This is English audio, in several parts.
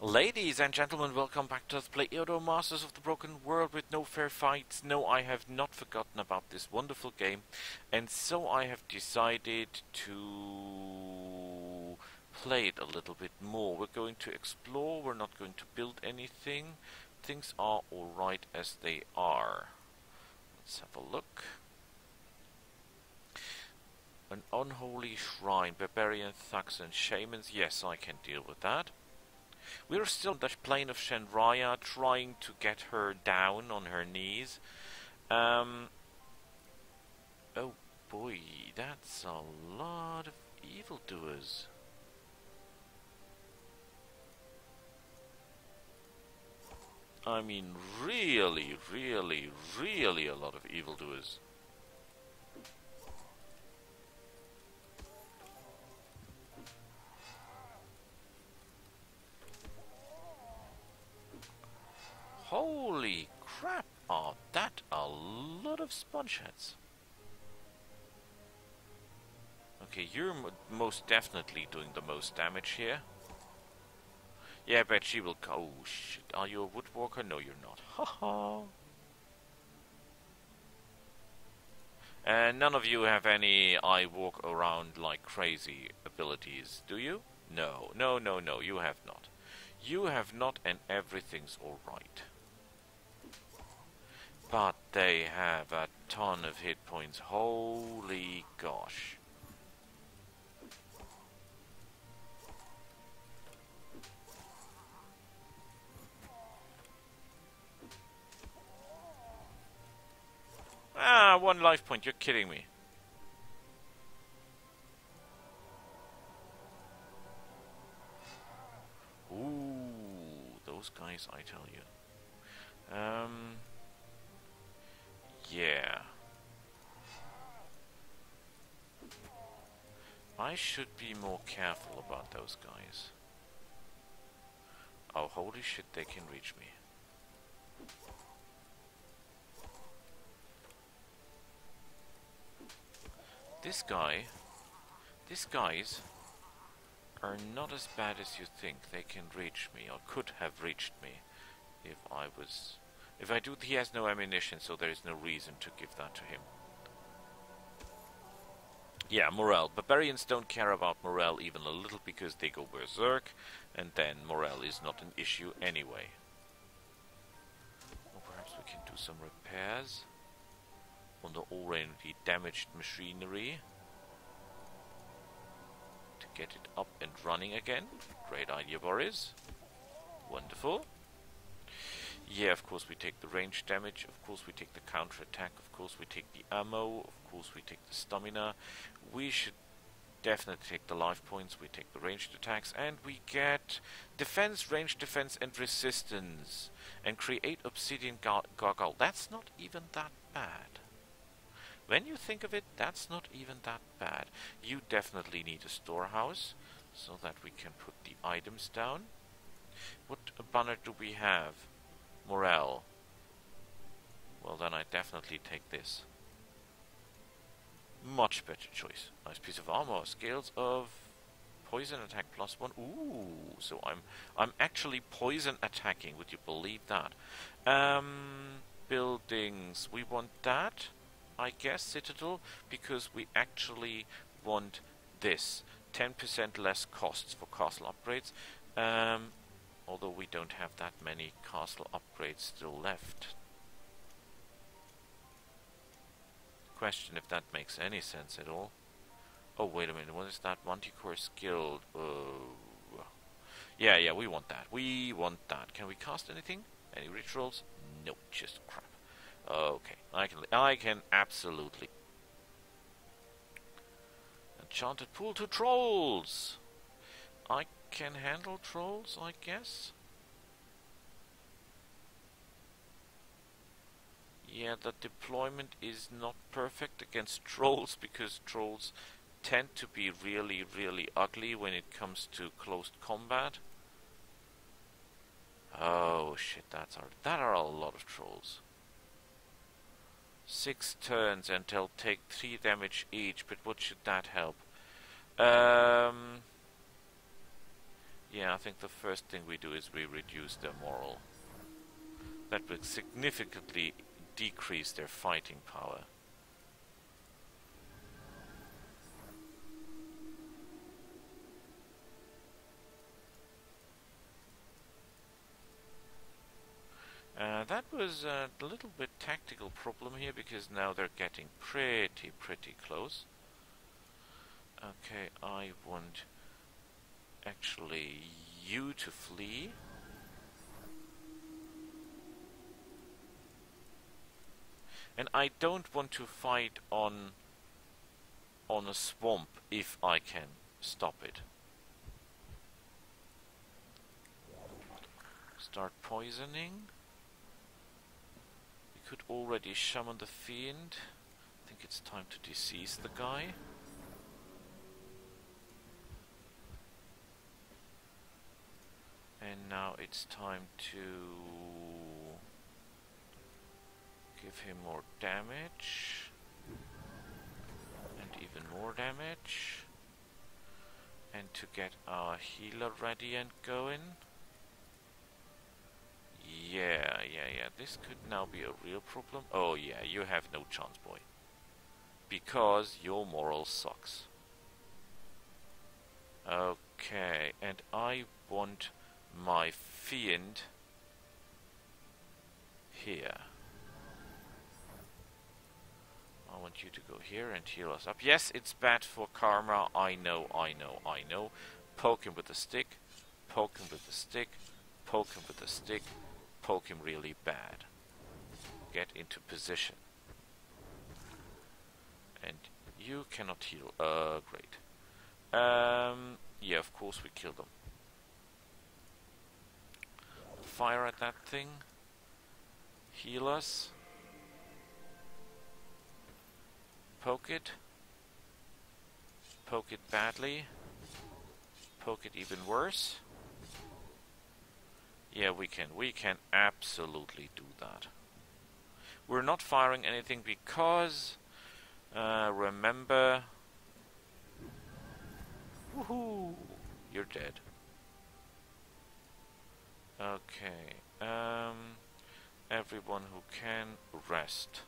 Ladies and gentlemen, welcome back to Let's Play Eador Masters of the Broken World with no fair fights. No, I have not forgotten about this wonderful game, and so I have decided to play it a little bit more. We're going to explore, we're not going to build anything. Things are alright as they are. Let's have a look. An unholy shrine, barbarian thugs and shamans. Yes, I can deal with that. We're still the plane of Shenraya, trying to get her down on her knees. Um, oh boy, that's a lot of evildoers. I mean, really, really, really a lot of evildoers. Holy crap, are that a lot of sponge heads. Okay, you're most definitely doing the most damage here. Yeah, but she will go. Oh, shit. Are you a woodwalker? No, you're not. Ha ha. and none of you have any I walk around like crazy abilities, do you? No, no, no, no, you have not. You have not and everything's alright. But they have a ton of hit points. Holy gosh. Ah, one life point. You're kidding me. Ooh, those guys, I tell you. Um... Yeah. I should be more careful about those guys. Oh, holy shit, they can reach me. This guy, these guys are not as bad as you think. They can reach me, or could have reached me, if I was if I do, he has no ammunition, so there is no reason to give that to him. Yeah, morale. Barbarians don't care about morale even a little because they go berserk, and then morale is not an issue anyway. Perhaps we can do some repairs on the already damaged machinery to get it up and running again. Great idea, Boris. Wonderful. Yeah, of course we take the range damage, of course we take the counter attack, of course we take the ammo, of course we take the stamina. We should definitely take the life points, we take the ranged attacks, and we get defense, range defense, and resistance. And create obsidian goggle. That's not even that bad. When you think of it, that's not even that bad. You definitely need a storehouse, so that we can put the items down. What banner do we have? Morale. Well then I definitely take this. Much better choice. Nice piece of armor. Scales of poison attack plus one. Ooh, so I'm I'm actually poison attacking. Would you believe that? Um, buildings. We want that, I guess, citadel, because we actually want this. 10% less costs for castle upgrades. Um, although we don't have that many castle upgrades still left. Question if that makes any sense at all. Oh, wait a minute, what is that? Manticore Guild. Oh. Yeah, yeah, we want that. We want that. Can we cast anything? Any rituals? No, just crap. Okay, I can, I can absolutely. Enchanted pool to trolls! I can handle trolls, I guess. Yeah, the deployment is not perfect against trolls because trolls tend to be really, really ugly when it comes to close combat. Oh shit, that's our, that are a lot of trolls. Six turns and they'll take three damage each, but what should that help? Um, Yeah, I think the first thing we do is we reduce their moral. That will significantly decrease their fighting power. Uh, that was a little bit tactical problem here because now they're getting pretty, pretty close. Okay, I want actually you to flee. And I don't want to fight on on a swamp if I can stop it. Start poisoning We could already summon the fiend. I think it's time to decease the guy. And now it's time to give him more damage. And even more damage. And to get our healer ready and going. Yeah, yeah, yeah. This could now be a real problem. Oh yeah, you have no chance, boy. Because your moral sucks. Okay, and I want my fiend here. I want you to go here and heal us up. Yes, it's bad for karma. I know, I know, I know. Poke him with the stick. Poke him with the stick. Poke him with the stick poke him really bad. Get into position. And you cannot heal. Uh, great. Um, yeah, of course we kill them. Fire at that thing. Heal us. Poke it. Poke it badly. Poke it even worse. Yeah, we can. We can absolutely do that. We're not firing anything because... Uh, remember... Woohoo! You're dead. Okay. Um, everyone who can, rest.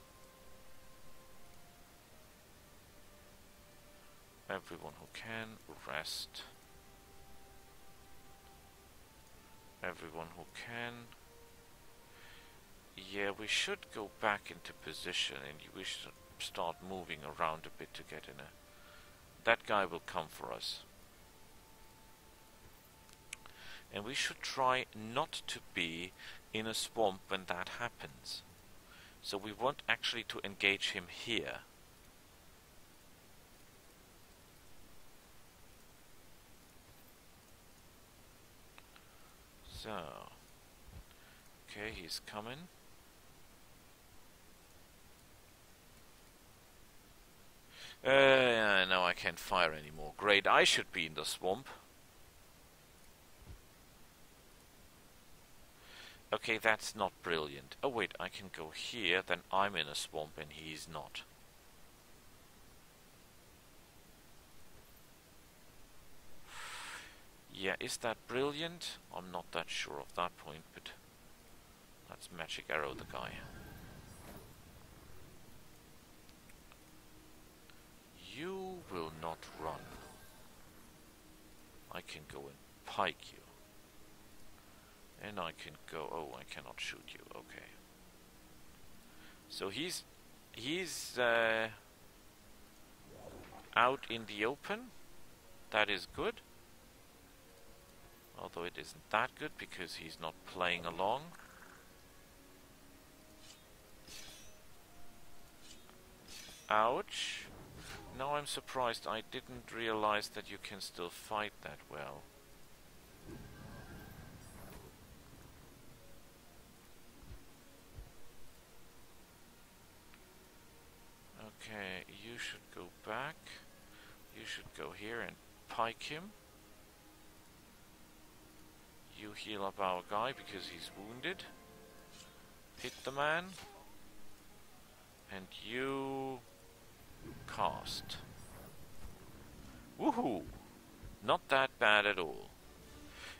Everyone who can, rest. everyone who can. Yeah, we should go back into position and we should start moving around a bit to get in a... That guy will come for us. And we should try not to be in a swamp when that happens. So we want actually to engage him here. So, okay, he's coming. Uh, now I can't fire anymore. Great, I should be in the swamp. Okay, that's not brilliant. Oh wait, I can go here, then I'm in a swamp and he's not. Yeah, is that brilliant? I'm not that sure of that point, but let's magic arrow the guy. You will not run. I can go and pike you. And I can go... Oh, I cannot shoot you. Okay. So he's... He's... Uh, out in the open. That is good. Although it isn't that good because he's not playing along. Ouch. Now I'm surprised I didn't realize that you can still fight that well. Okay, you should go back. You should go here and pike him. You heal up our guy because he's wounded. Hit the man. And you cast. Woohoo! Not that bad at all.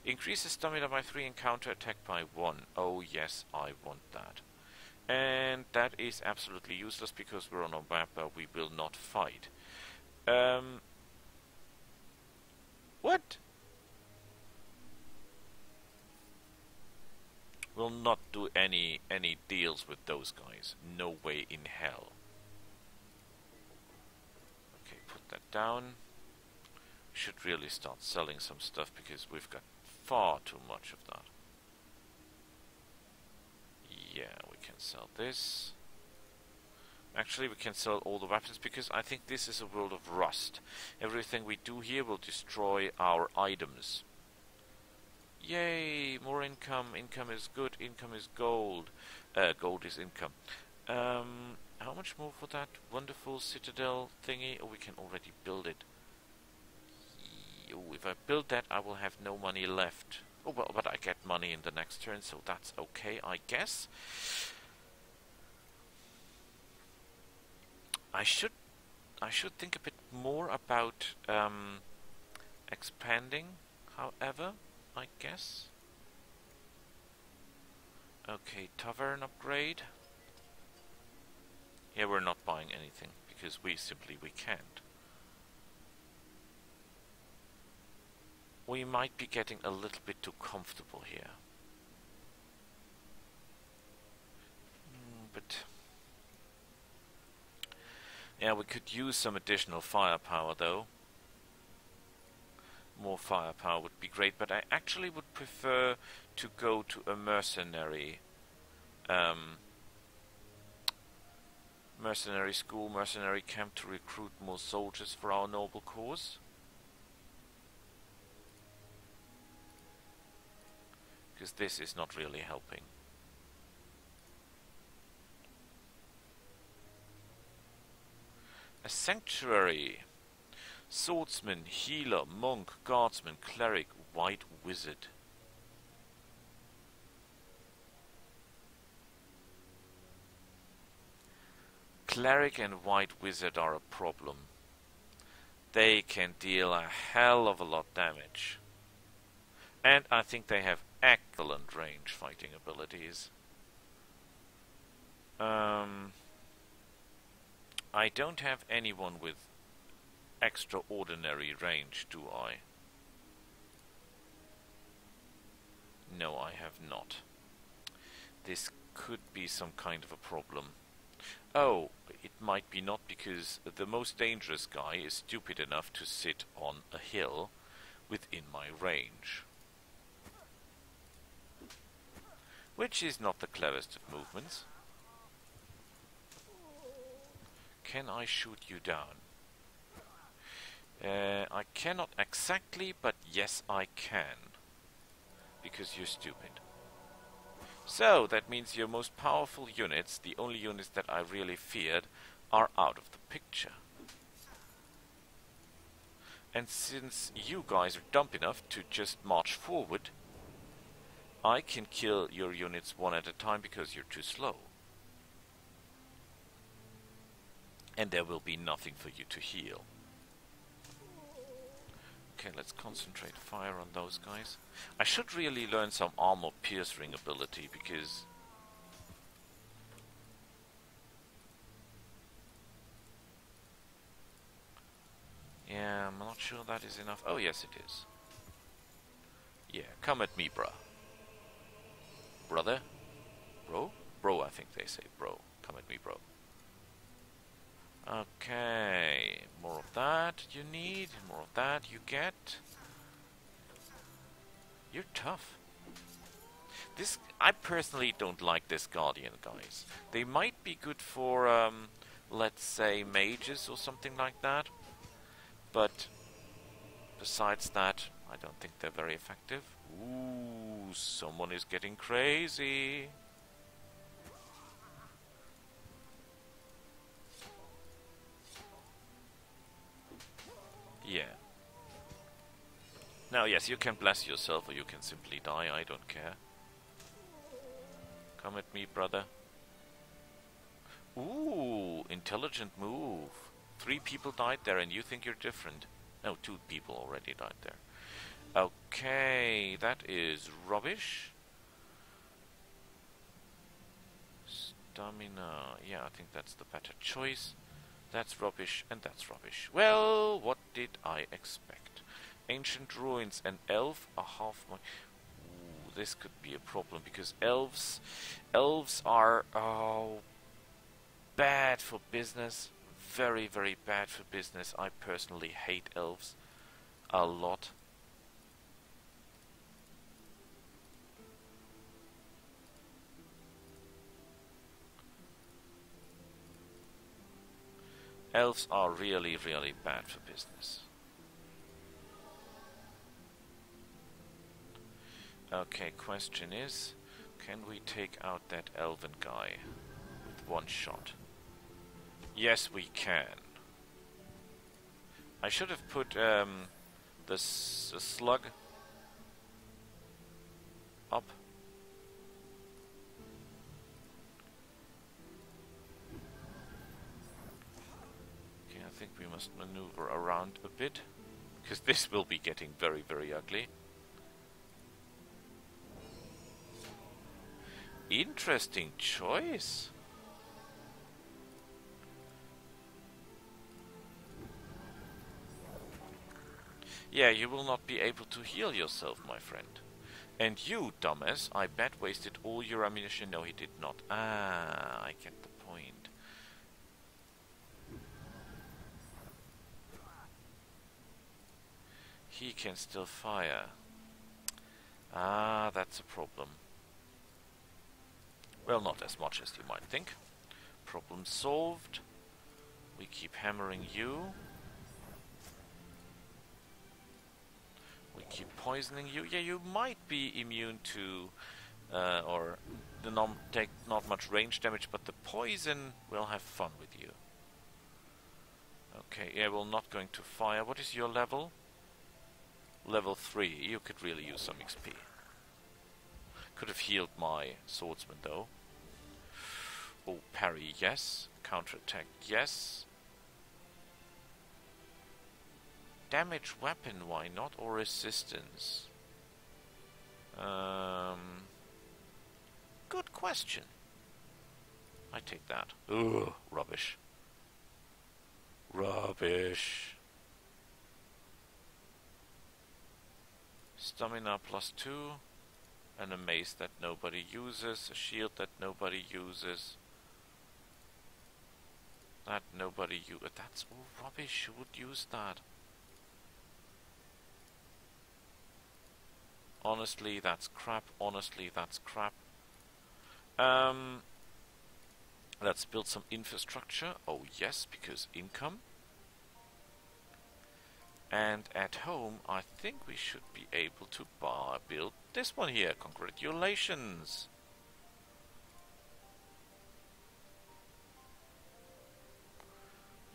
Increase the stamina by 3 and counter attack by 1. Oh yes, I want that. And that is absolutely useless because we're on a map where we will not fight. Um, what? We'll not do any any deals with those guys. No way in hell. Okay, put that down. Should really start selling some stuff because we've got far too much of that. Yeah, we can sell this. Actually, we can sell all the weapons because I think this is a world of rust. Everything we do here will destroy our items. Yay! More income. Income is good. Income is gold. Uh, gold is income. Um, how much more for that wonderful citadel thingy? Oh, we can already build it. Oh, if I build that, I will have no money left. Oh, well, but I get money in the next turn, so that's okay, I guess. I should I should think a bit more about um, expanding, however, I guess. Okay, tavern upgrade. Yeah, we're not buying anything, because we simply we can't. We might be getting a little bit too comfortable here. Mm, but yeah, we could use some additional firepower though. More firepower would be great, but I actually would prefer to go to a mercenary um, mercenary school, mercenary camp to recruit more soldiers for our noble cause. Because this is not really helping. A sanctuary. Swordsman, healer, monk, guardsman, cleric, white wizard. Cleric and white wizard are a problem. They can deal a hell of a lot damage. And I think they have excellent range fighting abilities. Um, I don't have anyone with extraordinary range, do I? No, I have not. This could be some kind of a problem. Oh, it might be not because the most dangerous guy is stupid enough to sit on a hill within my range. Which is not the cleverest of movements. Can I shoot you down? Uh, I cannot exactly, but yes I can. Because you're stupid. So, that means your most powerful units, the only units that I really feared, are out of the picture. And since you guys are dumb enough to just march forward, I can kill your units one at a time because you're too slow. and there will be nothing for you to heal. Okay, let's concentrate fire on those guys. I should really learn some armor piercing ability because Yeah, I'm not sure that is enough. Oh, yes, it is. Yeah, come at me, bruh. Brother? Bro? Bro, I think they say bro. Come at me, bro. Okay, more of that you need, more of that you get. You're tough. This, I personally don't like this Guardian guys. They might be good for, um, let's say, mages or something like that. But, besides that, I don't think they're very effective. Ooh, someone is getting crazy. Yeah. Now, yes, you can bless yourself or you can simply die, I don't care. Come at me, brother. Ooh, intelligent move. Three people died there and you think you're different. No, two people already died there. Okay, that is rubbish. Stamina, yeah, I think that's the better choice. That's rubbish, and that's rubbish. Well, what did I expect? Ancient ruins and elf are half my... Ooh, this could be a problem, because elves... Elves are... Oh, bad for business. Very, very bad for business. I personally hate elves. A lot. Elves are really, really bad for business. Okay, question is, can we take out that elven guy with one shot? Yes, we can. I should have put um, the slug maneuver around a bit, because this will be getting very, very ugly. Interesting choice. Yeah, you will not be able to heal yourself, my friend. And you, dumbass, I bet wasted all your ammunition. No, he did not. Ah, I get the point. He can still fire. Ah, that's a problem. Well, not as much as you might think. Problem solved. We keep hammering you. We keep poisoning you. Yeah, you might be immune to, uh, or the non take not much range damage, but the poison will have fun with you. Okay, yeah, we're not going to fire. What is your level? Level 3, you could really use some XP. Could have healed my swordsman though. Oh, parry, yes. Counterattack, yes. Damage weapon, why not? Or resistance? Um, good question. I take that. Ugh, rubbish. Rubbish. Stamina plus 2. And a mace that nobody uses. A shield that nobody uses. That nobody uses. That's all rubbish. Who would use that? Honestly, that's crap. Honestly, that's crap. Um, let's build some infrastructure. Oh yes, because income. And at home, I think we should be able to buy, build this one here. Congratulations!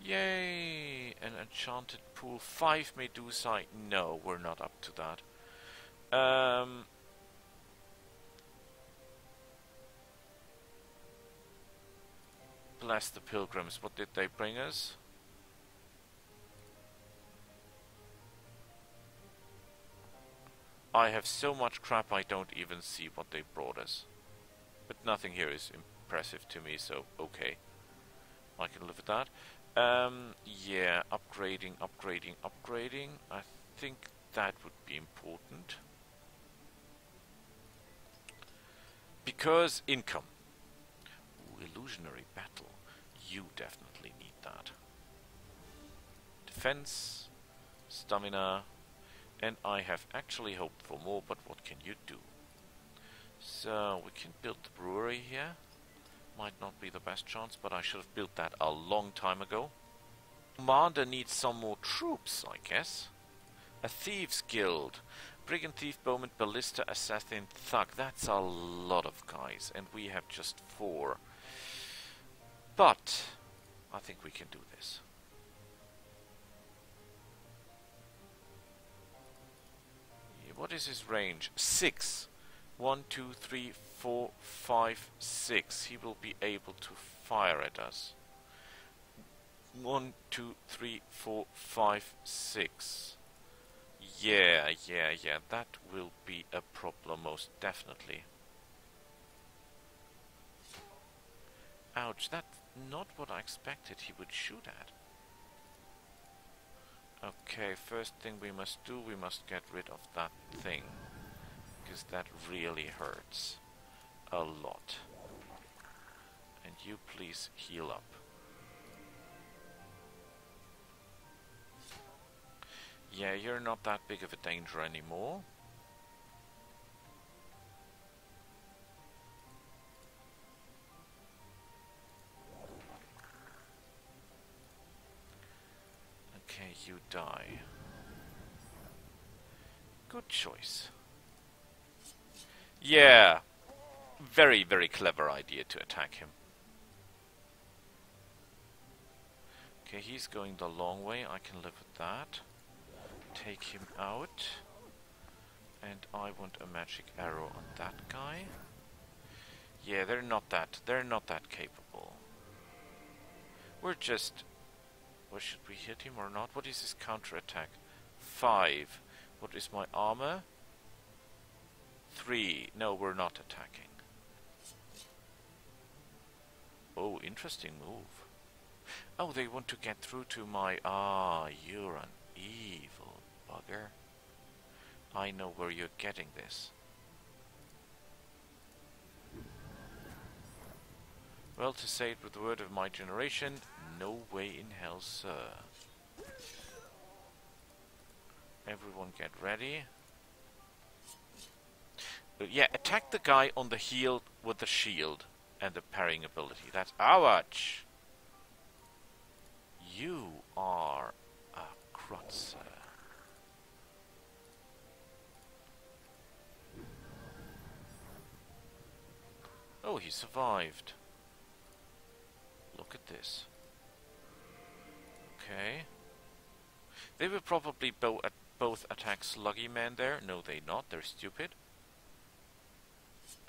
Yay! An enchanted pool. Five Medusa. No, we're not up to that. Um, bless the pilgrims. What did they bring us? I have so much crap I don't even see what they brought us. But nothing here is impressive to me, so okay. I can live with that. Um, yeah, upgrading, upgrading, upgrading. I think that would be important. Because income. Ooh, illusionary battle. You definitely need that. Defense, stamina, and I have actually hoped for more, but what can you do? So, we can build the brewery here. Might not be the best chance, but I should have built that a long time ago. Commander needs some more troops, I guess. A Thieves Guild. Brigand, Thief, Bowman, Ballista, Assassin, Thug. That's a lot of guys, and we have just four. But, I think we can do this. What is his range? Six. One, two, three, four, five, six. He will be able to fire at us. One, two, three, four, five, six. Yeah, yeah, yeah, that will be a problem most definitely. Ouch, that's not what I expected he would shoot at. Okay, first thing we must do, we must get rid of that thing. Because that really hurts. A lot. And you please heal up. Yeah, you're not that big of a danger anymore. You die. Good choice. Yeah. Very, very clever idea to attack him. Okay, he's going the long way. I can live with that. Take him out. And I want a magic arrow on that guy. Yeah, they're not that. They're not that capable. We're just what should we hit him or not? What is his counterattack? Five. What is my armor? Three. No, we're not attacking. Oh, interesting move. Oh, they want to get through to my... Ah, you're an evil bugger. I know where you're getting this. Well, to say it with the word of my generation, no way in hell, sir. Everyone get ready. But yeah, attack the guy on the heel with the shield and the parrying ability. That's ouch! You are a crutzer. Oh, he survived. Look at this. Okay. They will probably bo at both attack Sluggy Man there. No, they not. They're stupid.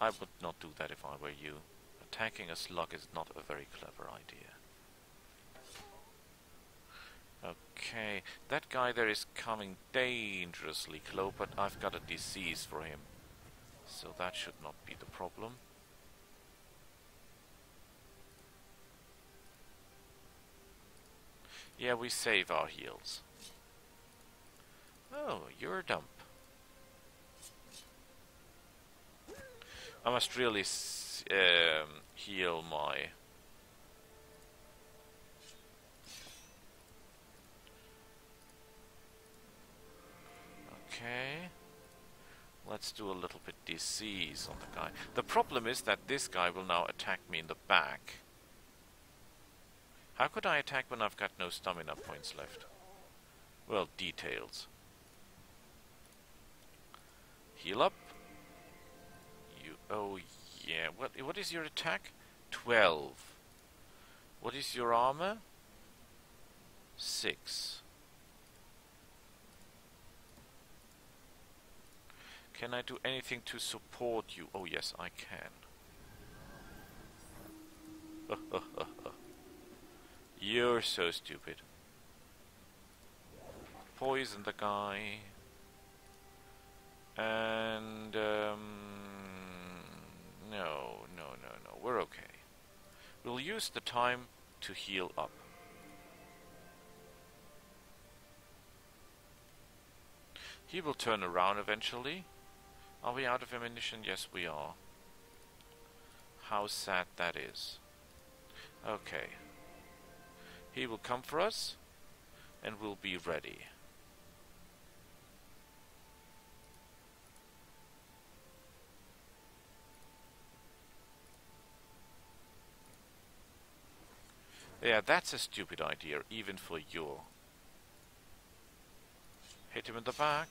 I would not do that if I were you. Attacking a slug is not a very clever idea. Okay, that guy there is coming dangerously close, but I've got a disease for him. So that should not be the problem. Yeah, we save our heals. Oh, you're a dump. I must really um, heal my... Okay. Let's do a little bit disease on the guy. The problem is that this guy will now attack me in the back. How could I attack when I've got no stamina points left? Well, details. Heal up. You. Oh, yeah. What? What is your attack? Twelve. What is your armor? Six. Can I do anything to support you? Oh, yes, I can. You're so stupid. Poison the guy. And, um, no, no, no, no, we're okay. We'll use the time to heal up. He will turn around eventually. Are we out of ammunition? Yes, we are. How sad that is. Okay. He will come for us, and we'll be ready. Yeah, that's a stupid idea, even for you. Hit him in the back.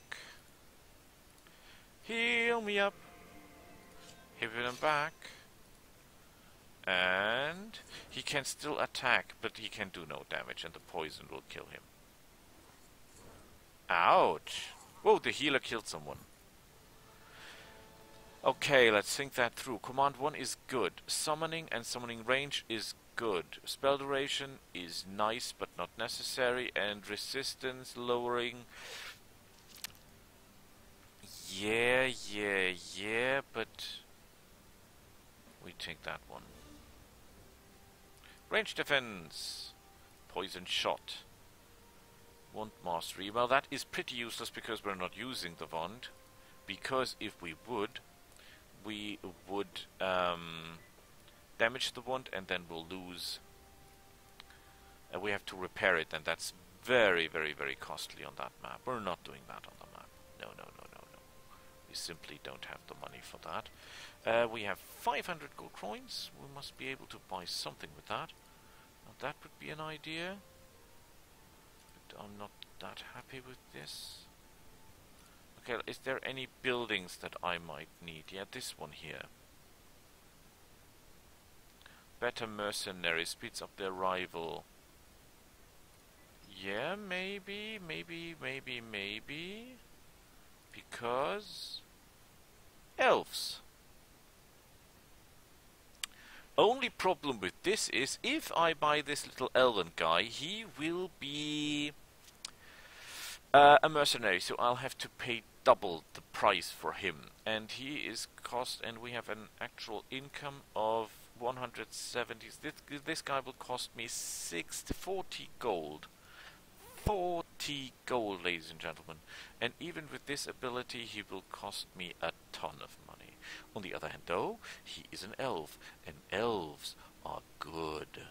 Heal me up. Hit him in the back. And he can still attack, but he can do no damage, and the poison will kill him. Ouch! Whoa, the healer killed someone. Okay, let's think that through. Command 1 is good. Summoning and summoning range is good. Spell duration is nice but not necessary. And resistance lowering Yeah, yeah, yeah, but we take that one. Range defense. Poison shot. Wand mastery. Well, that is pretty useless because we're not using the wand. Because if we would, we would um, damage the wand and then we'll lose. And we have to repair it and that's very, very, very costly on that map. We're not doing that on the map. No, no, no, no, no. We simply don't have the money for that. Uh, we have 500 gold coins. We must be able to buy something with that. That would be an idea. But I'm not that happy with this. Okay, is there any buildings that I might need? Yeah, this one here. Better mercenary speeds up their rival. Yeah, maybe, maybe, maybe, maybe. Because... Elves. Only problem with this is, if I buy this little elven guy, he will be uh, a mercenary, so I'll have to pay double the price for him. And he is cost, and we have an actual income of 170. This, this guy will cost me 60, 40 gold. 40 gold, ladies and gentlemen. And even with this ability, he will cost me a ton of money. On the other hand, though, he is an elf, and elves are good.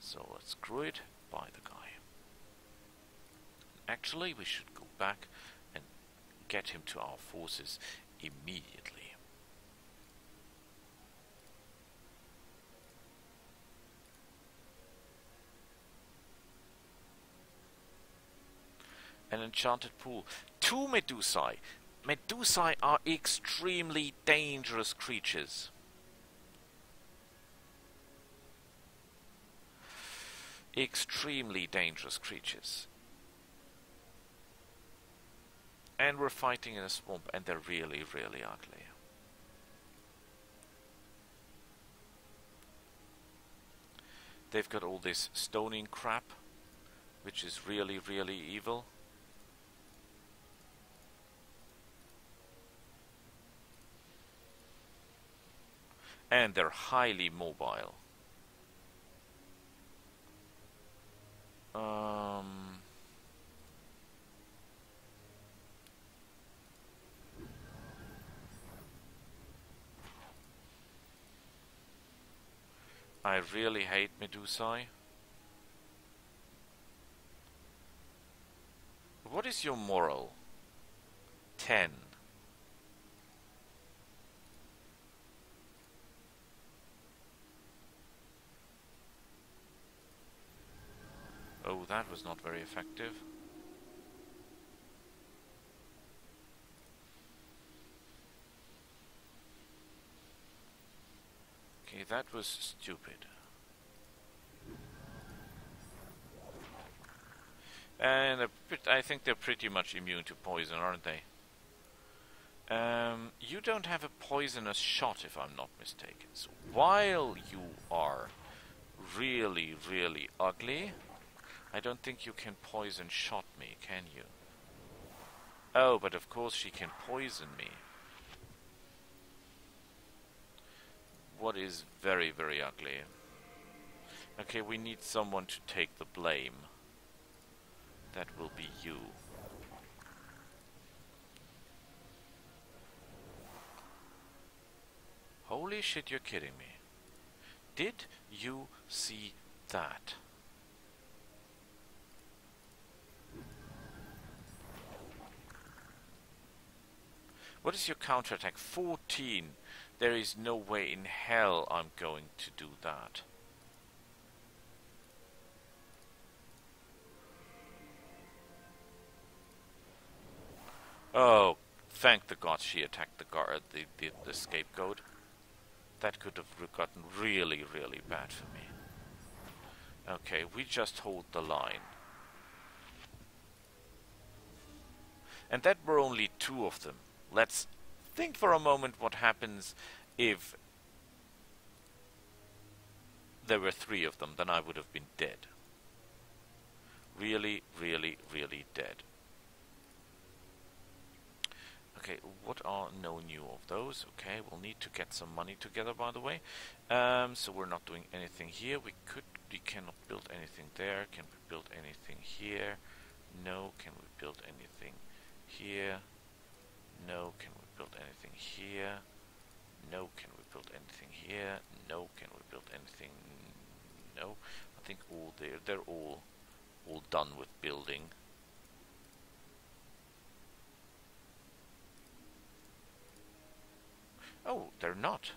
So let's screw it, buy the guy. Actually, we should go back and get him to our forces immediately. An enchanted pool. Two Medusae. Medusae are extremely dangerous creatures. Extremely dangerous creatures. And we're fighting in a swamp and they're really, really ugly. They've got all this stoning crap, which is really, really evil. And they're highly mobile. Um... I really hate Medusae. What is your moral? 10. Oh, that was not very effective. Okay, that was stupid. And I think they're pretty much immune to poison, aren't they? Um, you don't have a poisonous shot, if I'm not mistaken. So while you are really, really ugly, I don't think you can poison shot me, can you? Oh, but of course she can poison me. what is very, very ugly. Okay, we need someone to take the blame. That will be you. Holy shit, you're kidding me. Did you see that? What is your counterattack? 14. There is no way in hell I'm going to do that. Oh, thank the gods she attacked the guard, the, the, the scapegoat. That could have gotten really, really bad for me. Okay, we just hold the line. And that were only two of them. Let's think for a moment what happens if there were three of them, then I would have been dead. Really, really, really dead. Okay, what are no new of those? Okay, we'll need to get some money together, by the way. Um, so we're not doing anything here. We could, we cannot build anything there. Can we build anything here? No. Can we build anything here? No. Can we build anything here? No. Can we build anything here? No. Can we build anything? No. I think all they're they're all all done with building. Oh, they're not.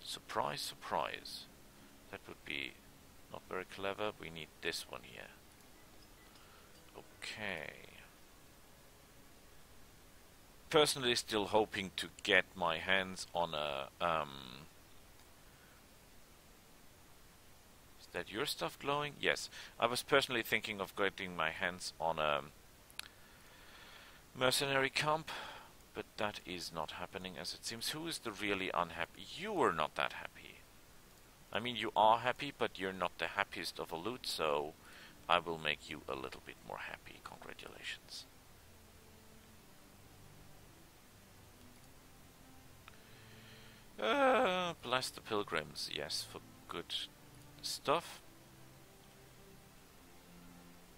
Surprise, surprise. That would be not very clever. We need this one here. Okay. Personally still hoping to get my hands on a... Um, is that your stuff glowing? Yes. I was personally thinking of getting my hands on a mercenary camp but that is not happening as it seems. Who is the really unhappy? You are not that happy. I mean, you are happy, but you're not the happiest of a loot, so I will make you a little bit more happy. Congratulations. Uh, bless the pilgrims, yes, for good stuff.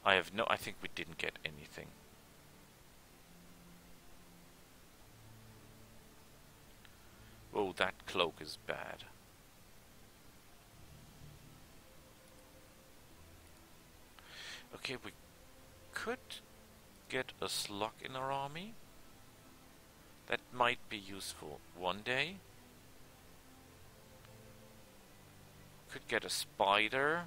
I have no, I think we didn't get anything. Oh, that cloak is bad. Okay, we could get a slug in our army. That might be useful one day. Could get a spider.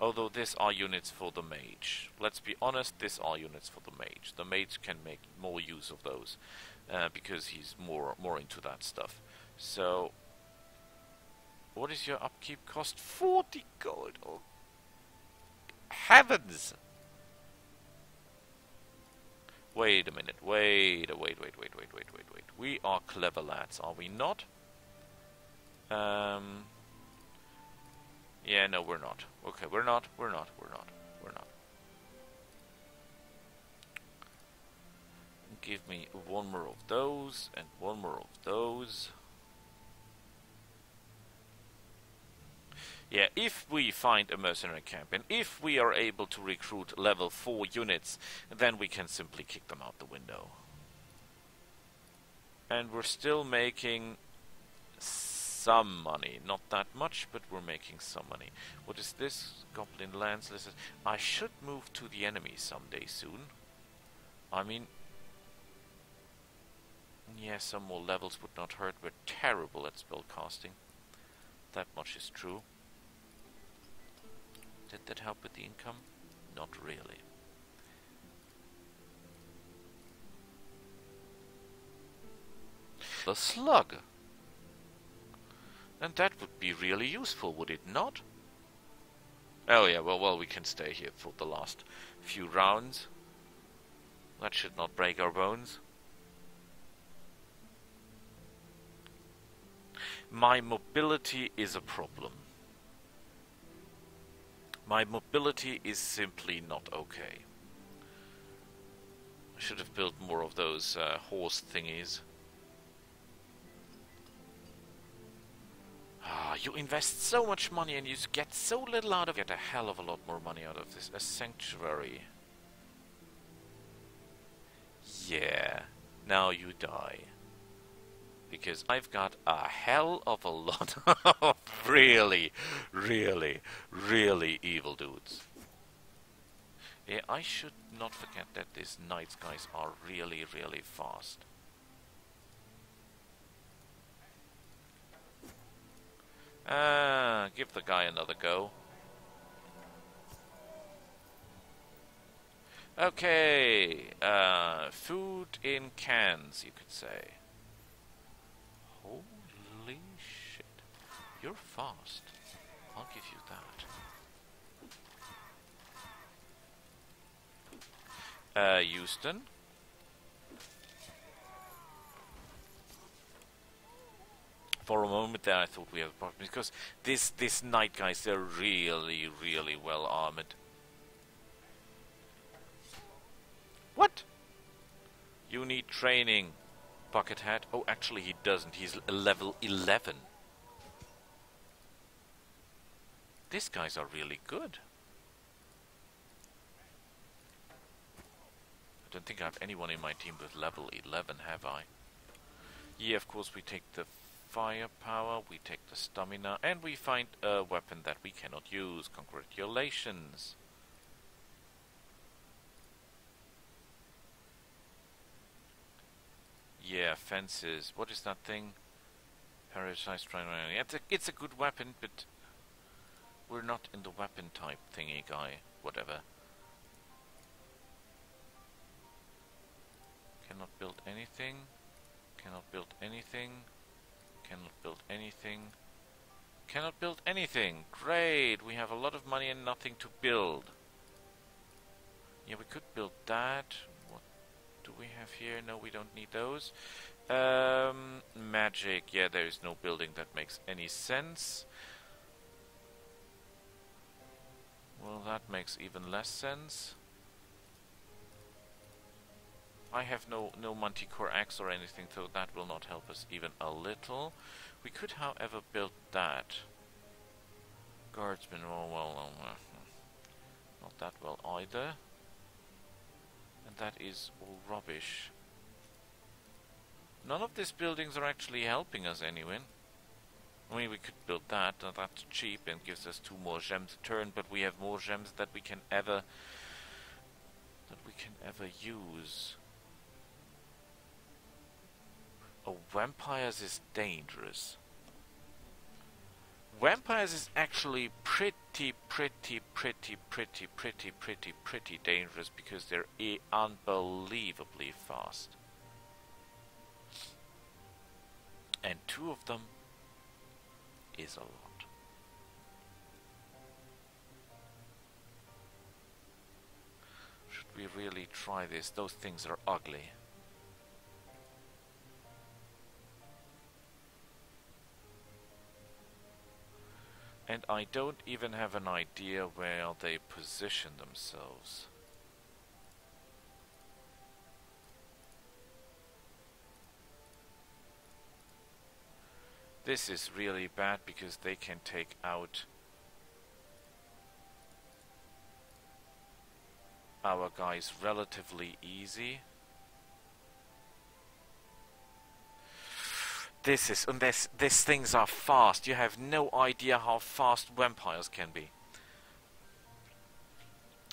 Although these are units for the mage. Let's be honest, these are units for the mage. The mage can make more use of those uh, because he's more more into that stuff. So, what is your upkeep cost? 40 gold. Oh, heavens! Wait a minute. Wait, wait, wait, wait, wait, wait, wait, wait. We are clever lads, are we not? Um. Yeah, no, we're not. Okay, we're not, we're not, we're not, we're not. Give me one more of those, and one more of those. Yeah, if we find a mercenary camp, and if we are able to recruit level 4 units, then we can simply kick them out the window. And we're still making some money. Not that much, but we're making some money. What is this? Goblin lands. Listen, I should move to the enemy someday soon. I mean, yeah, some more levels would not hurt. We're terrible at spell casting. That much is true. Did that help with the income? Not really. The slug. And that would be really useful, would it not? Oh yeah, well, well, we can stay here for the last few rounds. That should not break our bones. My mobility is a problem. My mobility is simply not okay. I should have built more of those uh, horse thingies. Ah, you invest so much money and you get so little out of it. Get a hell of a lot more money out of this. A sanctuary. Yeah. Now you die. Because I've got a hell of a lot of really, really, really evil dudes. Yeah, I should not forget that these night guys are really, really fast. Ah, give the guy another go. Okay, uh, food in cans, you could say. Holy shit. You're fast. I'll give you that. Uh, Houston. for a moment there I thought we had a problem because this this night guys they're really really well armored. What? You need training, Buckethead. Oh, actually he doesn't. He's a level 11. These guys are really good. I don't think I have anyone in my team with level 11, have I? Yeah, of course we take the firepower, we take the stamina, and we find a weapon that we cannot use. Congratulations! Yeah, fences. What is that thing? Parasite Strike. It's a, it's a good weapon, but we're not in the weapon type thingy guy. Whatever. Cannot build anything. Cannot build anything. Cannot build anything. Cannot build anything. Great! We have a lot of money and nothing to build. Yeah, we could build that. What do we have here? No, we don't need those. Um, magic. Yeah, there is no building that makes any sense. Well, that makes even less sense. I have no, no Manticore Axe or anything, so that will not help us even a little. We could, however, build that. Guardsman, oh well, um, uh, not that well either. And that is all rubbish. None of these buildings are actually helping us anyway. I mean, we could build that, and that's cheap and gives us two more gems a turn, but we have more gems that we can ever that we can ever use. Oh, vampires is dangerous. Vampires is actually pretty, pretty, pretty, pretty, pretty, pretty, pretty dangerous because they're unbelievably fast. And two of them is a lot. Should we really try this? Those things are ugly. And I don't even have an idea where they position themselves. This is really bad because they can take out our guys relatively easy. This is, and this, these things are fast. You have no idea how fast vampires can be.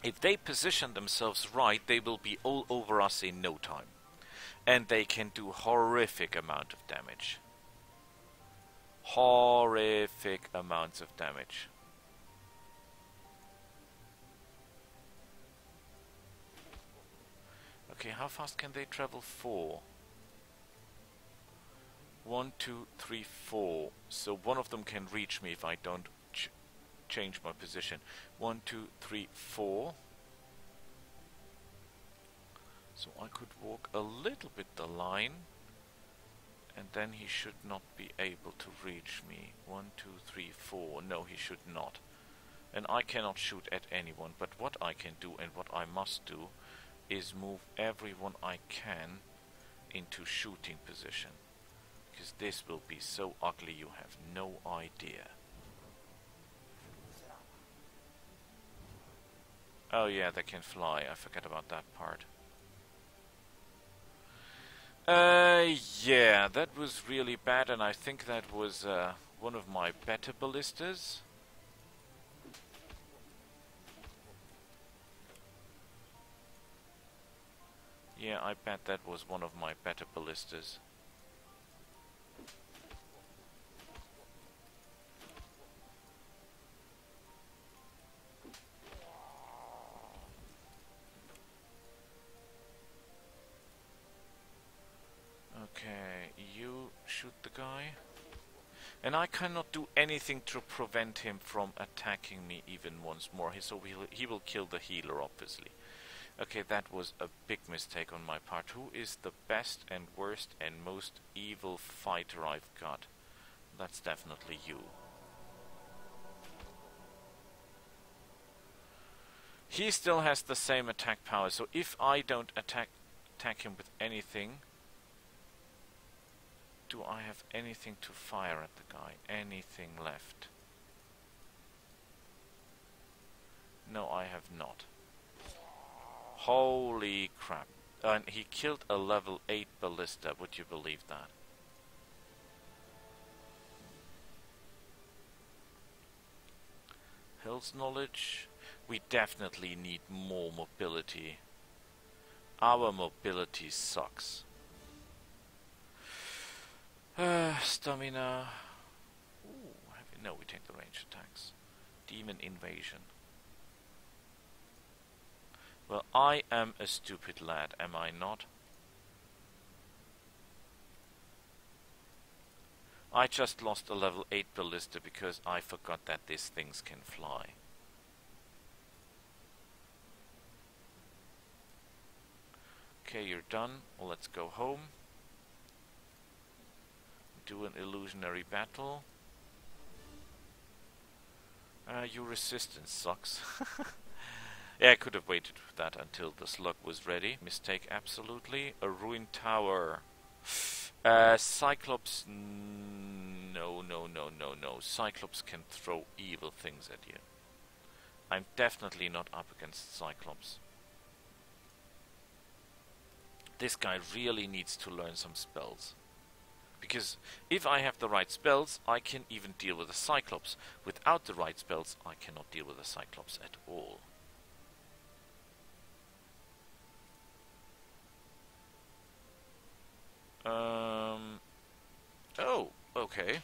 If they position themselves right, they will be all over us in no time. And they can do horrific amount of damage. Horrific amounts of damage. Okay, how fast can they travel? Four. One, two, three, four. So one of them can reach me if I don't ch change my position. One, two, three, four. So I could walk a little bit the line. And then he should not be able to reach me. One, two, three, four. No, he should not. And I cannot shoot at anyone. But what I can do and what I must do is move everyone I can into shooting position. Because this will be so ugly you have no idea. Oh yeah, they can fly. I forget about that part. Uh, yeah, that was really bad, and I think that was uh, one of my better ballistas. Yeah, I bet that was one of my better ballistas. And I cannot do anything to prevent him from attacking me even once more. He, so he'll, he will kill the healer, obviously. Okay, that was a big mistake on my part. Who is the best and worst and most evil fighter I've got? That's definitely you. He still has the same attack power, so if I don't attack attack him with anything, do I have anything to fire at the guy? Anything left? No, I have not. Holy crap. And he killed a level 8 ballista, would you believe that? Hill's knowledge. We definitely need more mobility. Our mobility sucks. Uh, stamina. Ooh, no, we take the range attacks. Demon invasion. Well, I am a stupid lad, am I not? I just lost a level 8 ballista because I forgot that these things can fly. Okay, you're done. Well, let's go home. Do an illusionary battle. Uh, your resistance sucks. yeah, I could have waited for that until the slug was ready. Mistake absolutely. A ruined tower. Uh, Cyclops... No, no, no, no, no. Cyclops can throw evil things at you. I'm definitely not up against Cyclops. This guy really needs to learn some spells. Because if I have the right spells, I can even deal with the Cyclops. Without the right spells, I cannot deal with the Cyclops at all. Um. Oh, okay.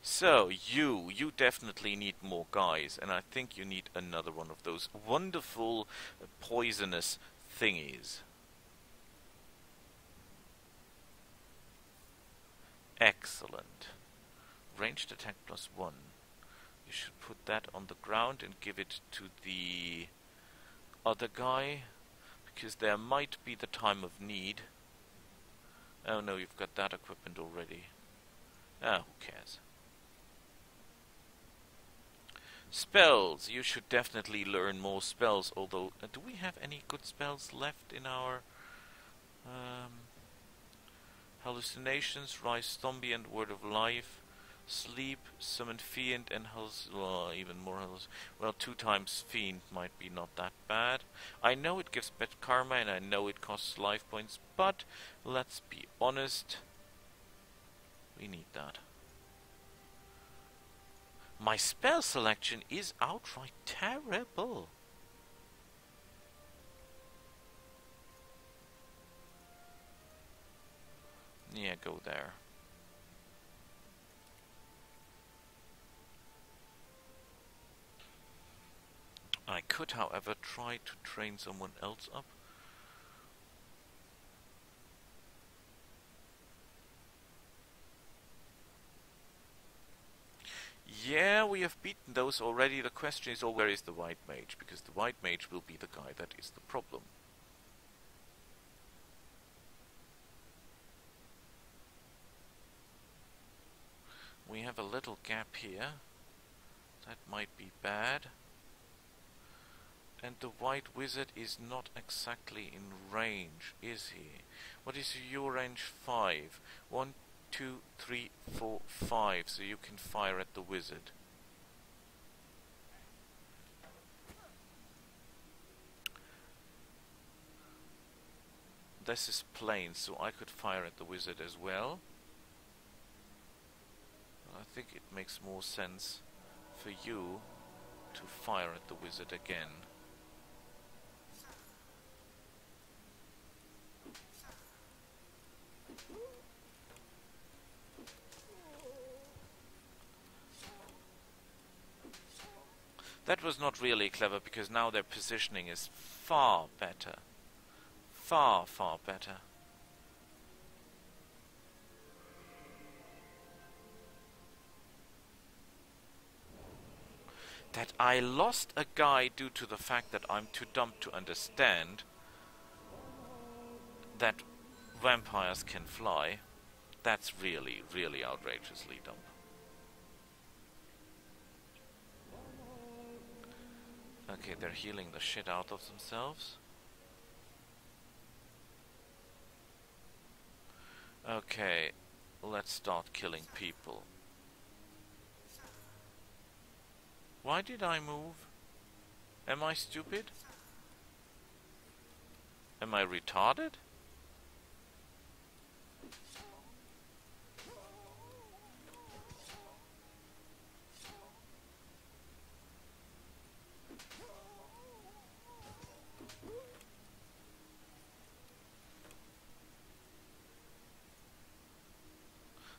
So, you, you definitely need more guys, and I think you need another one of those wonderful poisonous thingies. Excellent. Ranged attack plus one. You should put that on the ground and give it to the other guy, because there might be the time of need. Oh no, you've got that equipment already. Ah, who cares? Spells. You should definitely learn more spells, although... Uh, do we have any good spells left in our... Um, hallucinations, Rise Zombie and Word of Life, Sleep, Summon Fiend, and Halluc well, even more Halluc Well, two times Fiend might be not that bad. I know it gives bad karma and I know it costs life points, but let's be honest, we need that. My spell selection is outright terrible. Yeah, go there. I could, however, try to train someone else up. Yeah, we have beaten those already. The question is, oh, where is the white mage? Because the white mage will be the guy that is the problem. We have a little gap here. That might be bad. And the white wizard is not exactly in range, is he? What is your range? 5. 1, two, three, four, five, so you can fire at the wizard. This is plain, so I could fire at the wizard as well. I think it makes more sense for you to fire at the wizard again. That was not really clever because now their positioning is far better. Far, far better. That I lost a guy due to the fact that I'm too dumb to understand that vampires can fly, that's really, really outrageously dumb. Okay, they're healing the shit out of themselves. Okay, let's start killing people. Why did I move? Am I stupid? Am I retarded?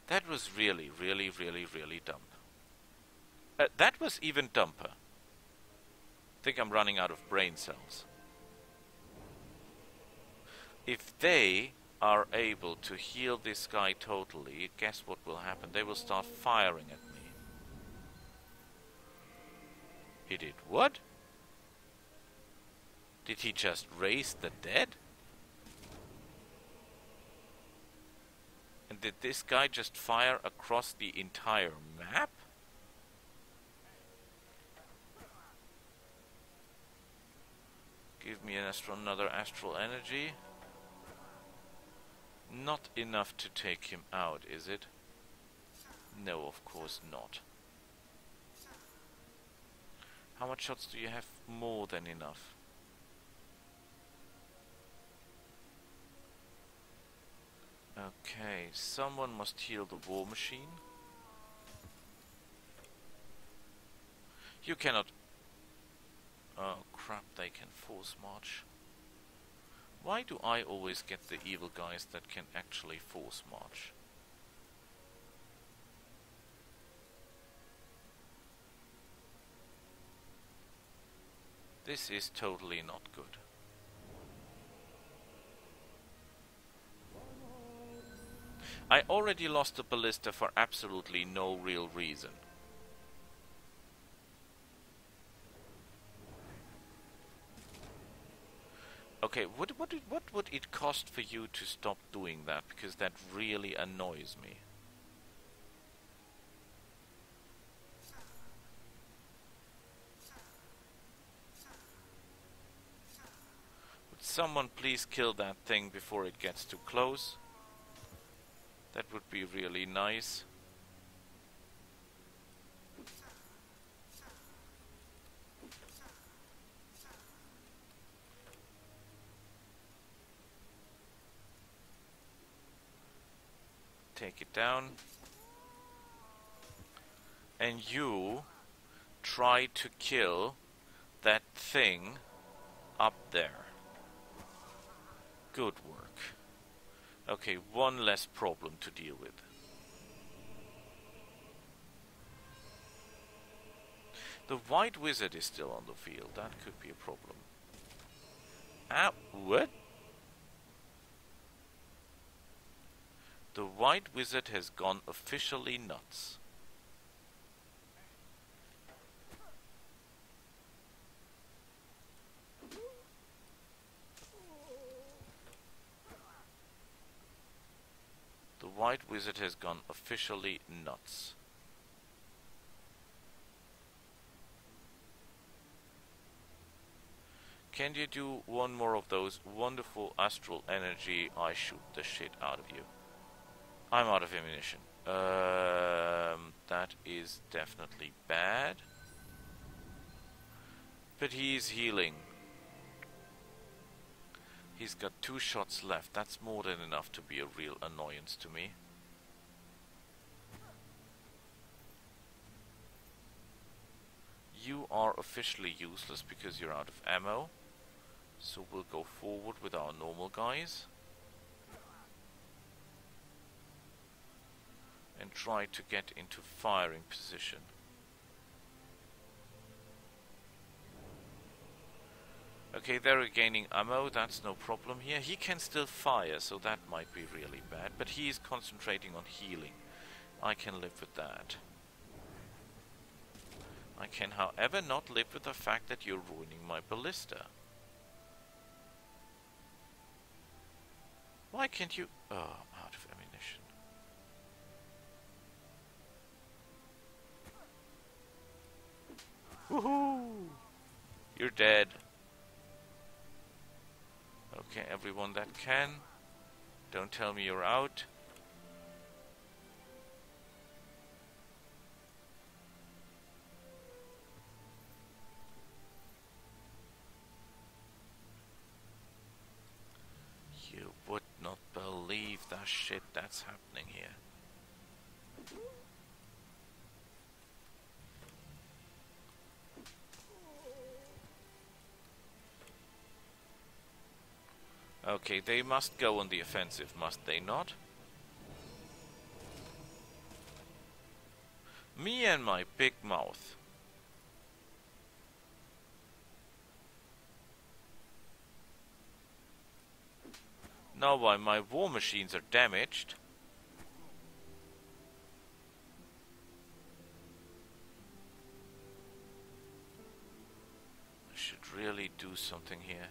That was really, really, really, really dumb. Uh, that was even dumber. I think I'm running out of brain cells. If they are able to heal this guy totally, guess what will happen? They will start firing at me. He did what? Did he just raise the dead? And did this guy just fire across the entire map? Give me an astro another astral energy. Not enough to take him out, is it? No, of course not. How much shots do you have? More than enough. Okay, someone must heal the war machine. You cannot... Oh crap, they can force march. Why do I always get the evil guys that can actually force march? This is totally not good. I already lost the ballista for absolutely no real reason. Okay, what what what would it cost for you to stop doing that? Because that really annoys me. Would someone please kill that thing before it gets too close? That would be really nice. Take it down. And you try to kill that thing up there. Good work. Okay, one less problem to deal with. The white wizard is still on the field. That could be a problem. Ah, what? The white wizard has gone officially nuts. The White Wizard has gone officially nuts. Can you do one more of those wonderful astral energy? I shoot the shit out of you. I'm out of ammunition. Um, that is definitely bad. But he's healing. He's got two shots left. That's more than enough to be a real annoyance to me. You are officially useless because you're out of ammo. So we'll go forward with our normal guys. And try to get into firing position. Okay, they're regaining ammo, that's no problem here. He can still fire, so that might be really bad. But he is concentrating on healing. I can live with that. I can, however, not live with the fact that you're ruining my ballista. Why can't you... Oh, I'm out of ammunition. Woohoo! You're dead. Okay, everyone that can. Don't tell me you're out. You would not believe the shit that's happening here. Okay, they must go on the offensive, must they not? Me and my big mouth. Now why my war machines are damaged. I should really do something here.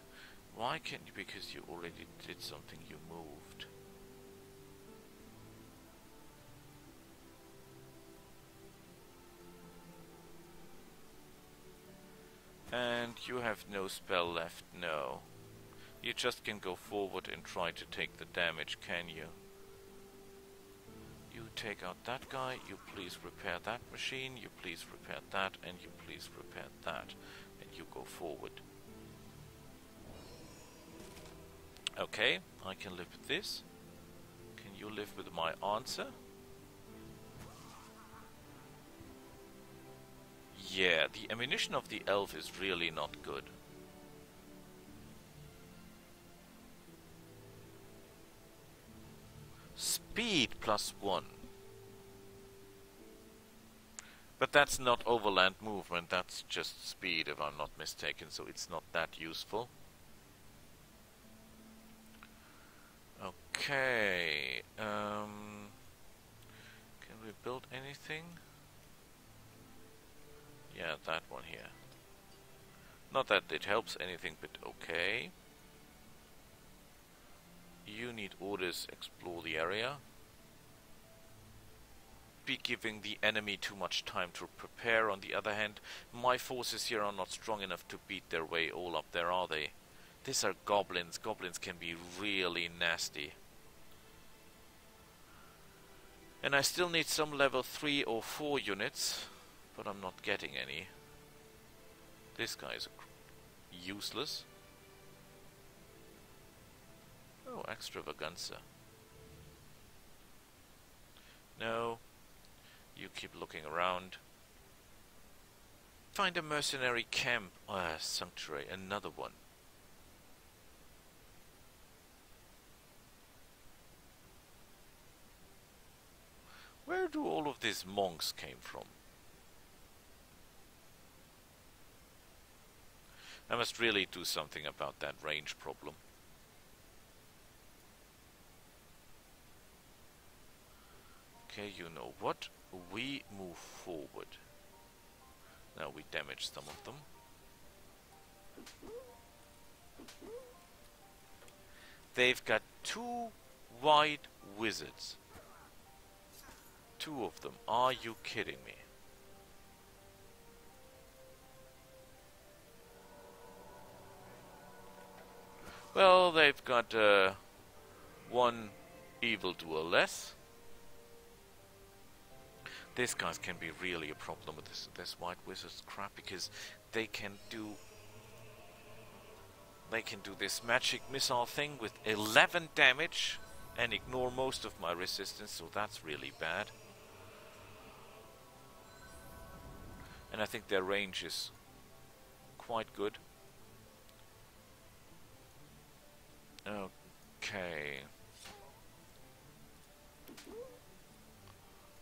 Why can't you? Because you already did something, you moved. And you have no spell left, no. You just can go forward and try to take the damage, can you? You take out that guy, you please repair that machine, you please repair that, and you please repair that. And you go forward. Okay, I can live with this. Can you live with my answer? Yeah, the ammunition of the elf is really not good. Speed plus one. But that's not overland movement, that's just speed if I'm not mistaken, so it's not that useful. Okay. Um, can we build anything? Yeah, that one here. Not that it helps anything, but okay. You need orders, explore the area. Be giving the enemy too much time to prepare. On the other hand, my forces here are not strong enough to beat their way all up there, are they? These are goblins. Goblins can be really nasty. And I still need some level 3 or 4 units, but I'm not getting any. This guy is useless. Oh, extravaganza. No. You keep looking around. Find a mercenary camp. Ah, sanctuary. Another one. Where do all of these monks came from? I must really do something about that range problem. Okay, you know what? We move forward. Now we damage some of them. They've got two white wizards. Two of them. Are you kidding me? Well, they've got uh, one evildoer less. These guys can be really a problem with this, this white wizard's crap because they can do they can do this magic missile thing with 11 damage and ignore most of my resistance, so that's really bad. And I think their range is quite good. Okay.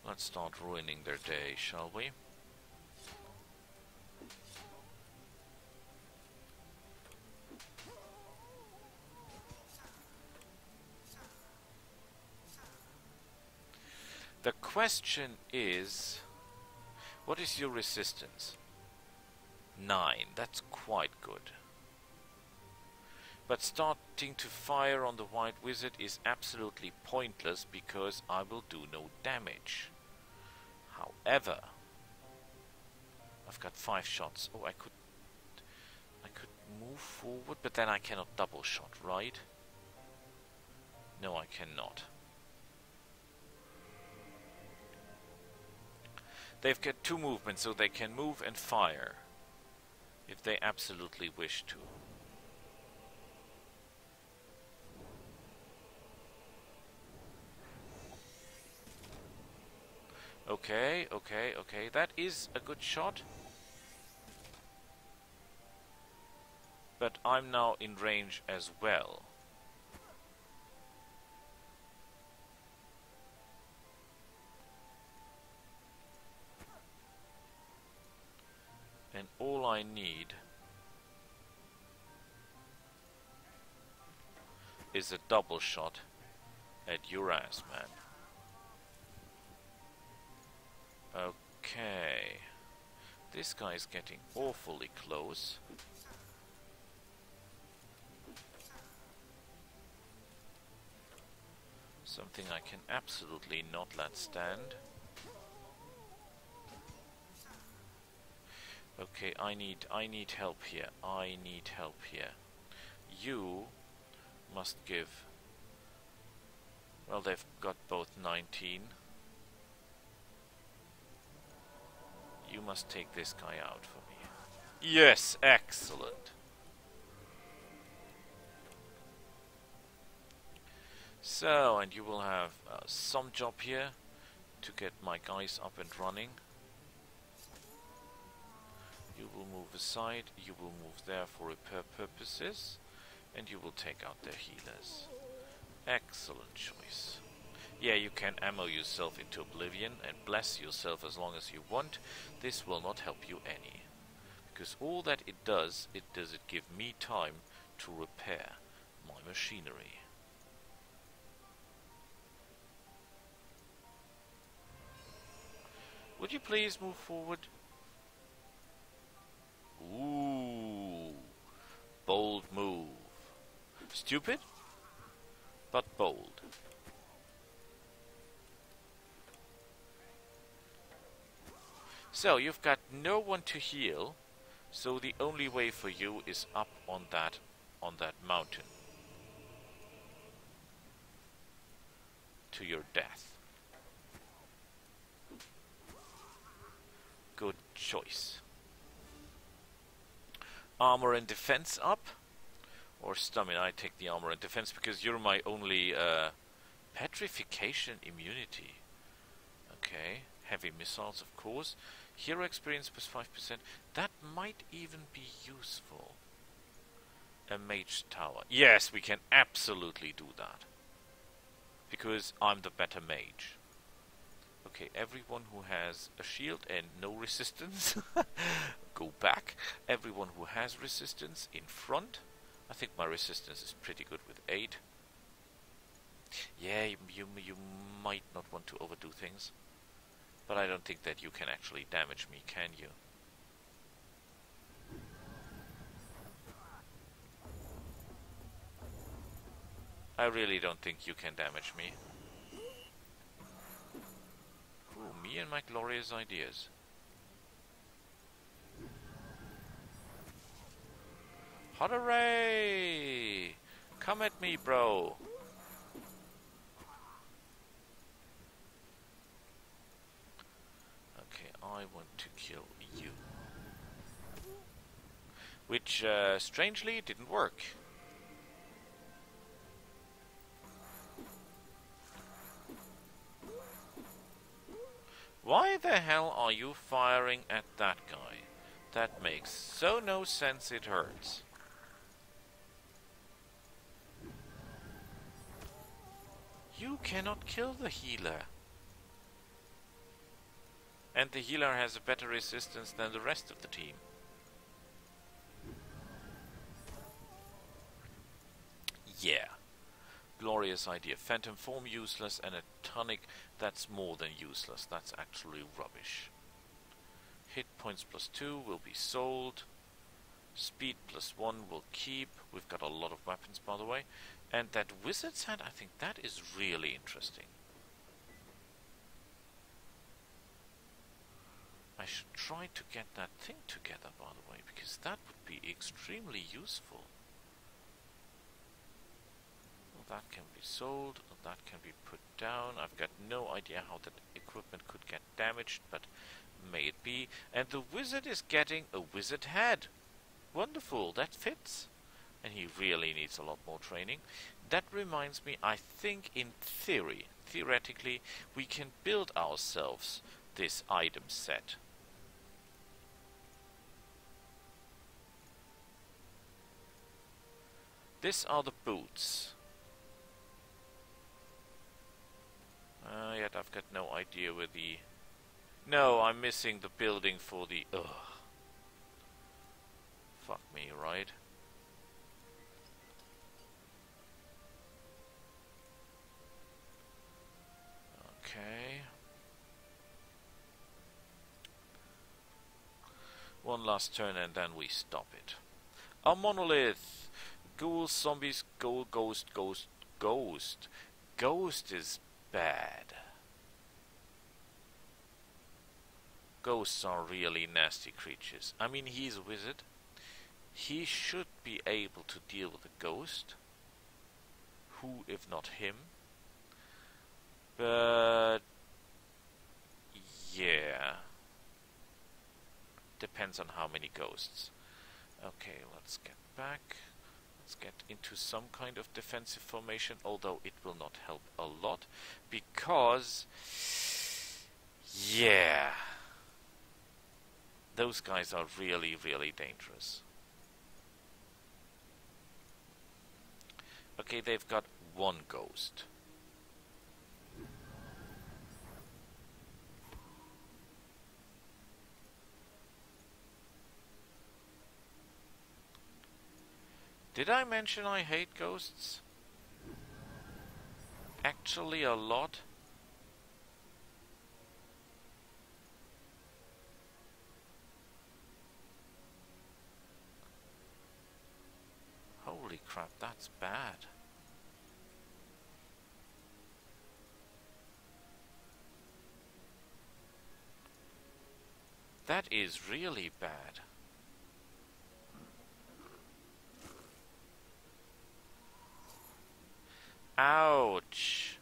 Let's start ruining their day, shall we? The question is, what is your resistance? 9, that's quite good. But starting to fire on the White Wizard is absolutely pointless because I will do no damage. However, I've got 5 shots. Oh, I could... I could move forward, but then I cannot double shot, right? No, I cannot. They've got two movements, so they can move and fire. If they absolutely wish to. Okay, okay, okay. That is a good shot. But I'm now in range as well. All I need is a double shot at your ass, man. Okay. This guy is getting awfully close. Something I can absolutely not let stand. Okay, I need I need help here. I need help here. You must give well they've got both 19 You must take this guy out for me. Yes, excellent. So, and you will have uh, some job here to get my guys up and running. You will move aside, you will move there for repair purposes, and you will take out their healers. Excellent choice. Yeah, you can ammo yourself into oblivion and bless yourself as long as you want. This will not help you any. Because all that it does, it does it give me time to repair my machinery. Would you please move forward? Ooh, bold move. Stupid, but bold. So you've got no one to heal, so the only way for you is up on that on that mountain. To your death. Good choice. Armor and defense up. Or stamina, I take the armor and defense because you're my only uh, petrification immunity. Okay, heavy missiles of course. Hero experience plus 5%. That might even be useful. A mage tower. Yes, we can absolutely do that. Because I'm the better mage. Okay, everyone who has a shield and no resistance, go back. Everyone who has resistance in front. I think my resistance is pretty good with 8. Yeah, you, you, might not want to overdo things. But I don't think that you can actually damage me, can you? I really don't think you can damage me. Ooh, me and my glorious ideas. Hooray! Come at me, bro! Okay, I want to kill you. Which, uh, strangely, didn't work. Why the hell are you firing at that guy? That makes so no sense it hurts. You cannot kill the healer. And the healer has a better resistance than the rest of the team. Yeah. Glorious idea. Phantom form useless and a tonic that's more than useless. That's actually rubbish. Hit points plus 2 will be sold. Speed plus 1 will keep. We've got a lot of weapons by the way. And that wizard's hat, I think that is really interesting. I should try to get that thing together, by the way, because that would be extremely useful. Well, that can be sold, that can be put down. I've got no idea how that equipment could get damaged, but may it be. And the wizard is getting a wizard head. Wonderful, that fits. And he really needs a lot more training. That reminds me, I think in theory, theoretically, we can build ourselves this item set. These are the boots. Uh, yet I've got no idea where the... No, I'm missing the building for the... Ugh. Fuck me, right? Okay. One last turn and then we stop it. A monolith! Ghouls, zombies, ghoul, ghost, ghost, ghost. Ghost is bad. Ghosts are really nasty creatures. I mean, he's a wizard. He should be able to deal with a ghost. Who, if not him? But... Yeah. Depends on how many ghosts. Okay, let's get back. Let's get into some kind of defensive formation, although it will not help a lot, because... Yeah. Those guys are really, really dangerous. Okay, they've got one ghost. Did I mention I hate ghosts? Actually a lot? Holy crap, that's bad. That is really bad. Ouch.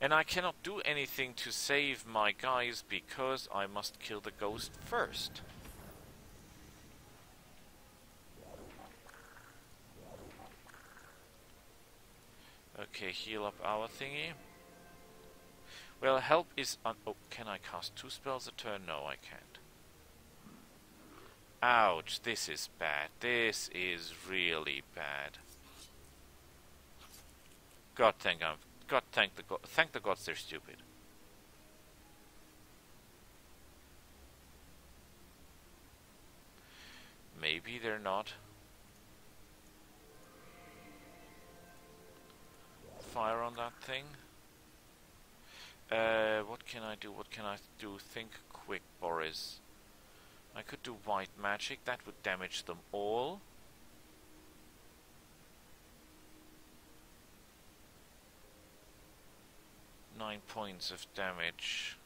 And I cannot do anything to save my guys because I must kill the ghost first. Okay, heal up our thingy. Well, help is on... Oh, can I cast two spells a turn? No, I can't. Ouch, this is bad. This is really bad. God thank I'm God thank the God thank the gods they're stupid. Maybe they're not. Fire on that thing. Uh, what can I do? What can I do? Think quick, Boris. I could do white magic, that would damage them all. Nine points of damage.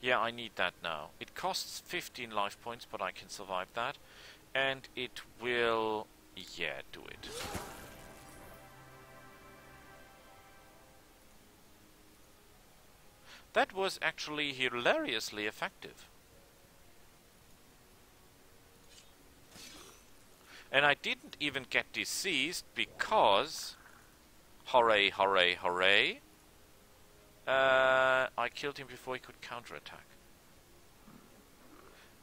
Yeah, I need that now. It costs 15 life points, but I can survive that. And it will... yeah, do it. That was actually hilariously effective. And I didn't even get deceased because... Hooray, hooray, hooray. Uh, I killed him before he could counterattack.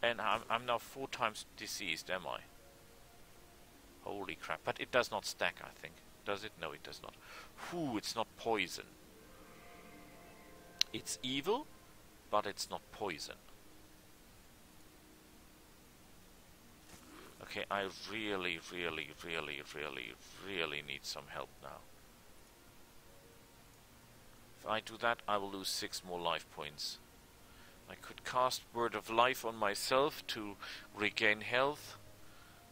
And I'm, I'm now four times deceased, am I? Holy crap. But it does not stack, I think. Does it? No, it does not. Whew, it's not poison. It's evil, but it's not poison. Okay, I really, really, really, really, really need some help now. If I do that, I will lose six more life points. I could cast Word of Life on myself to regain health,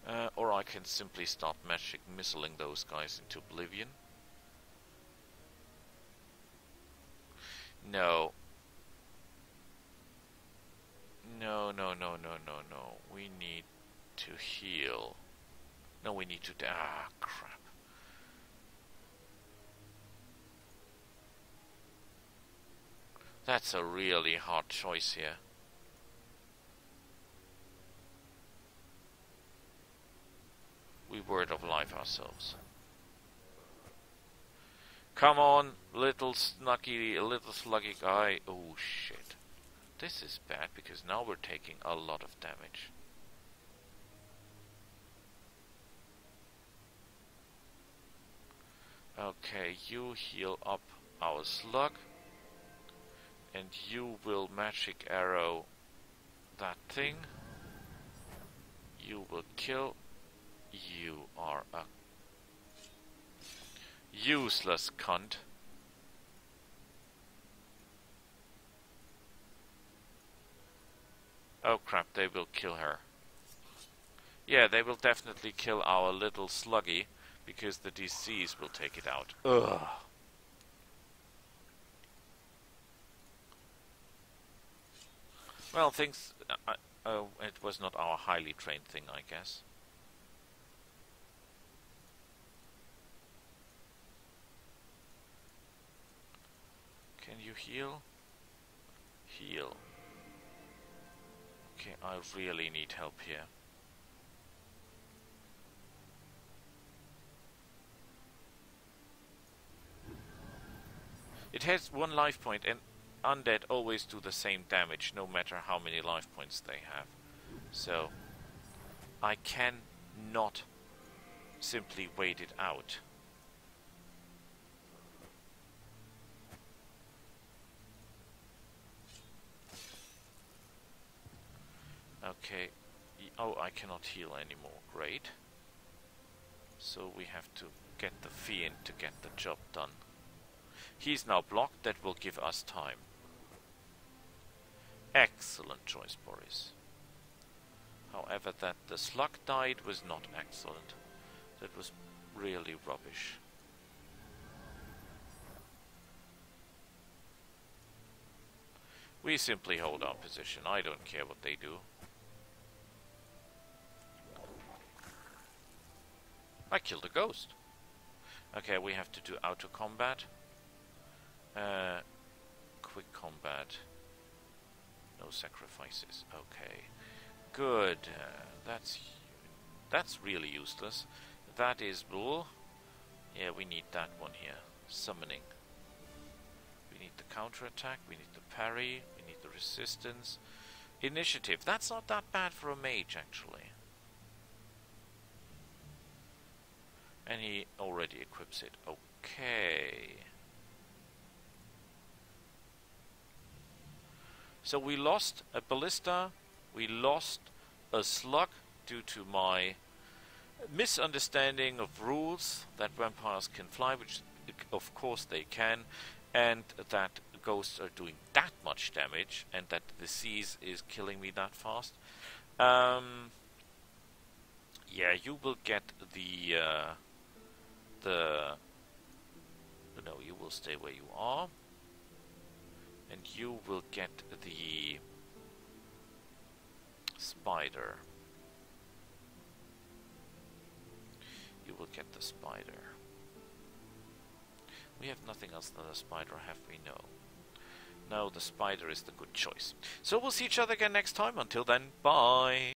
uh, or I can simply start magic missiling those guys into oblivion. No. No, no, no, no, no, no. We need to heal. No, we need to... Ah, crap. That's a really hard choice here. We word of life ourselves. Come on, little snuggy, little sluggy guy. Oh shit. This is bad because now we're taking a lot of damage. Okay, you heal up our slug and you will magic arrow that thing. You will kill. You are a useless cunt. Oh crap, they will kill her. Yeah, they will definitely kill our little sluggy because the disease will take it out. Ugh. Well, things... Uh, uh, it was not our highly trained thing, I guess. Can you heal? Heal. Okay, I really need help here. It has one life point and undead always do the same damage no matter how many life points they have. So I can not simply wait it out. Okay. Oh, I cannot heal anymore. Great. So we have to get the fiend to get the job done. He's now blocked. That will give us time. Excellent choice, Boris. However, that the slug died was not excellent. That was really rubbish. We simply hold our position. I don't care what they do. I killed a ghost. Okay, we have to do auto combat. Uh, quick combat. No sacrifices. Okay. Good. Uh, that's that's really useless. That is bull. Yeah, we need that one here. Summoning. We need the counterattack, we need the parry, we need the resistance. Initiative. That's not that bad for a mage, actually. And he already equips it. Okay. So we lost a ballista, we lost a slug due to my misunderstanding of rules that vampires can fly, which of course they can, and that ghosts are doing that much damage, and that the disease is killing me that fast. Um, yeah, you will get the uh, the no, you will stay where you are and you will get the spider. You will get the spider. We have nothing else than a spider, have we? No. No, the spider is the good choice. So we'll see each other again next time. Until then, bye!